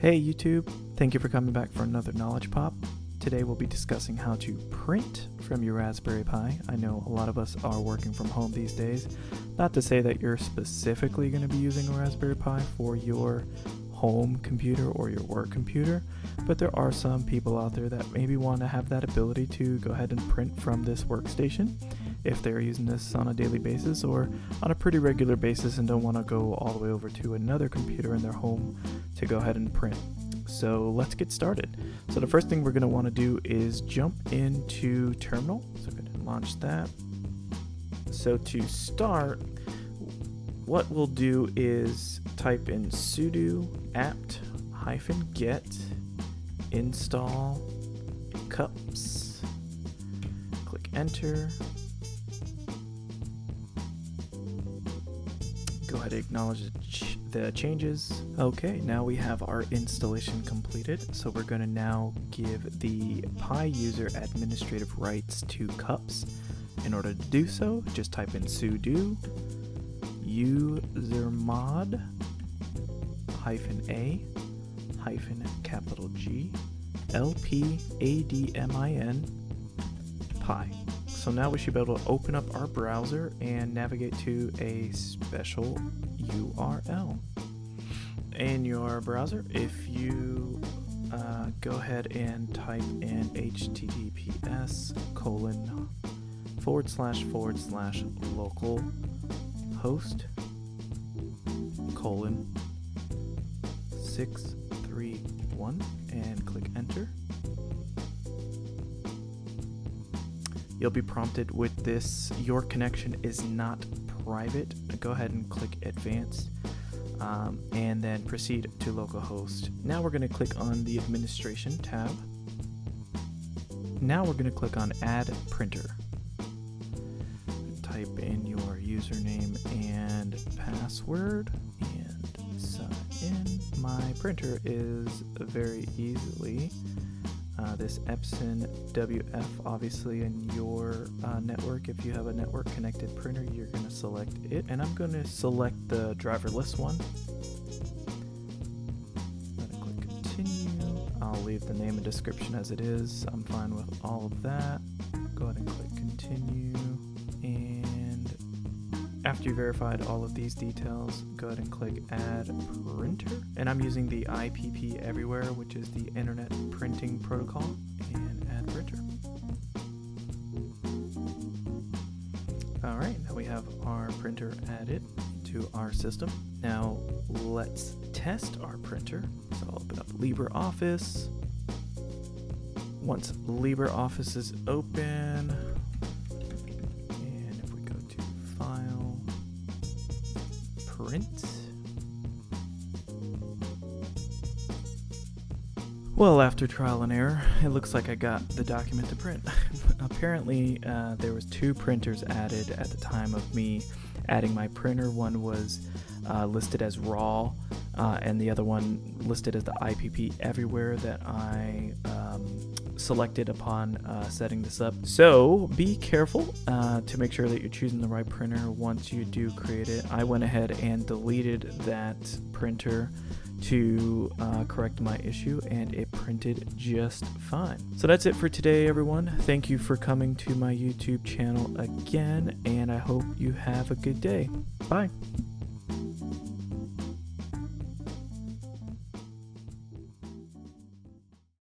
Hey YouTube, thank you for coming back for another Knowledge Pop. Today we'll be discussing how to print from your Raspberry Pi. I know a lot of us are working from home these days. Not to say that you're specifically going to be using a Raspberry Pi for your home computer or your work computer, but there are some people out there that maybe want to have that ability to go ahead and print from this workstation if they're using this on a daily basis or on a pretty regular basis and don't want to go all the way over to another computer in their home to go ahead and print. So let's get started. So the first thing we're going to want to do is jump into Terminal. So go ahead and launch that. So to start, what we'll do is type in sudo apt hyphen get install cups. Click enter. Go ahead and acknowledge the, ch the changes. Okay, now we have our installation completed. So we're going to now give the Pi user administrative rights to cups. In order to do so, just type in sudo usermod hyphen a hyphen capital G lp pi. So now we should be able to open up our browser and navigate to a special URL. In your browser, if you uh, go ahead and type in https colon forward slash forward slash local host colon 631 and click enter you'll be prompted with this. Your connection is not private. Go ahead and click advanced um, and then proceed to localhost. Now we're going to click on the administration tab. Now we're going to click on add printer. Type in your username and password and sign in. My printer is very easily uh, this Epson WF obviously in your uh, network. If you have a network connected printer, you're going to select it. And I'm going to select the driverless one. I'm going to click continue. I'll leave the name and description as it is. I'm fine with all of that. Go ahead and click continue. After you verified all of these details, go ahead and click add printer. And I'm using the IPP everywhere, which is the internet printing protocol, and add printer. All right, now we have our printer added to our system. Now let's test our printer. So I'll open up LibreOffice. Once LibreOffice is open, Print, Well, after trial and error, it looks like I got the document to print. Apparently, uh, there was two printers added at the time of me adding my printer. One was uh, listed as raw, uh, and the other one listed as the IPP everywhere that I um, selected upon uh, setting this up. So be careful uh, to make sure that you're choosing the right printer once you do create it. I went ahead and deleted that printer to uh, correct my issue and it printed just fine. So that's it for today, everyone. Thank you for coming to my YouTube channel again, and I hope you have a good day. Bye.